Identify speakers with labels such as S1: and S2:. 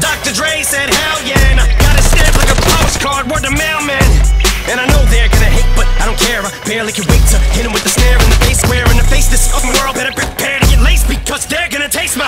S1: Dr. Dre said, hell yeah, and I got a stamp like a postcard, word to mailman. And I know they're gonna hate, but I don't care. I barely can wait to hit him with the snare in the face square in the face. This fucking world better prepare to get laced because they're gonna taste my.